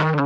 Bye.